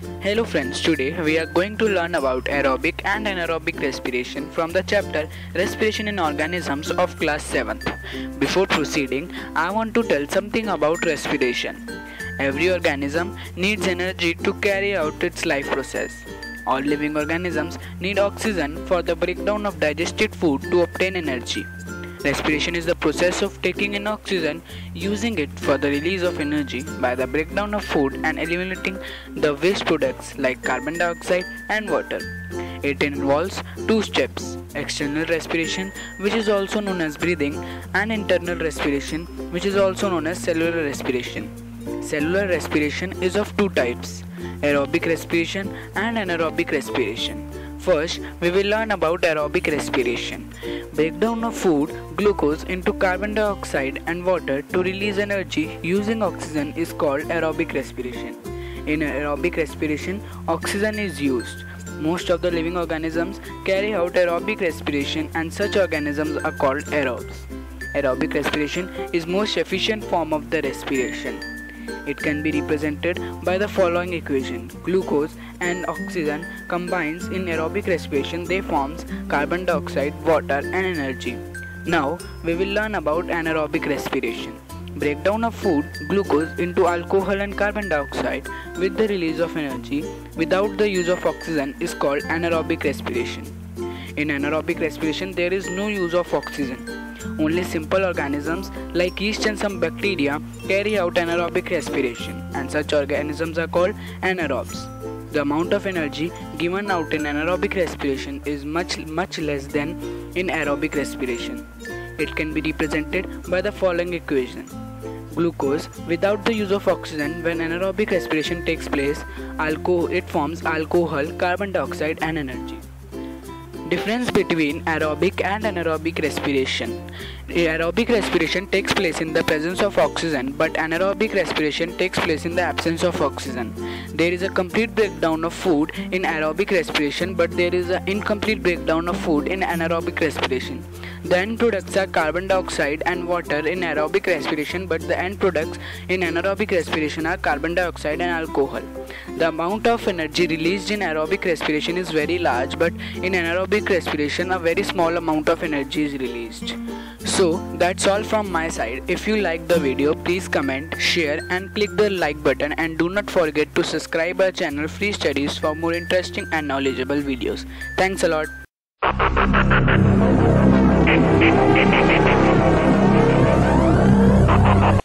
Hello friends, today we are going to learn about aerobic and anaerobic respiration from the chapter Respiration in Organisms of class 7th. Before proceeding, I want to tell something about respiration. Every organism needs energy to carry out its life process. All living organisms need oxygen for the breakdown of digested food to obtain energy. Respiration is the process of taking in oxygen, using it for the release of energy by the breakdown of food and eliminating the waste products like carbon dioxide and water. It involves two steps external respiration, which is also known as breathing, and internal respiration, which is also known as cellular respiration. Cellular respiration is of two types aerobic respiration and anaerobic respiration. First, we will learn about aerobic respiration. Breakdown of food, glucose into carbon dioxide and water to release energy using oxygen is called aerobic respiration. In aerobic respiration, oxygen is used. Most of the living organisms carry out aerobic respiration and such organisms are called aerobes. Aerobic respiration is most efficient form of the respiration. It can be represented by the following equation. Glucose and oxygen combines in aerobic respiration they forms carbon dioxide, water and energy. Now we will learn about anaerobic respiration. Breakdown of food, glucose into alcohol and carbon dioxide with the release of energy without the use of oxygen is called anaerobic respiration. In anaerobic respiration there is no use of oxygen. Only simple organisms like yeast and some bacteria carry out anaerobic respiration and such organisms are called anaerobes. The amount of energy given out in anaerobic respiration is much much less than in aerobic respiration. It can be represented by the following equation. Glucose without the use of oxygen when anaerobic respiration takes place alcohol it forms alcohol carbon dioxide and energy Difference between aerobic and anaerobic respiration. Aerobic respiration takes place in the presence of oxygen, but anaerobic respiration takes place in the absence of oxygen. There is a complete breakdown of food in aerobic respiration, but there is an incomplete breakdown of food in anaerobic respiration. The end products are carbon dioxide and water in aerobic respiration, but the end products in anaerobic respiration are carbon dioxide and alcohol. The amount of energy released in aerobic respiration is very large, but in anaerobic quick respiration, a very small amount of energy is released. So that's all from my side. If you like the video, please comment, share and click the like button and do not forget to subscribe our channel Free Studies for more interesting and knowledgeable videos. Thanks a lot.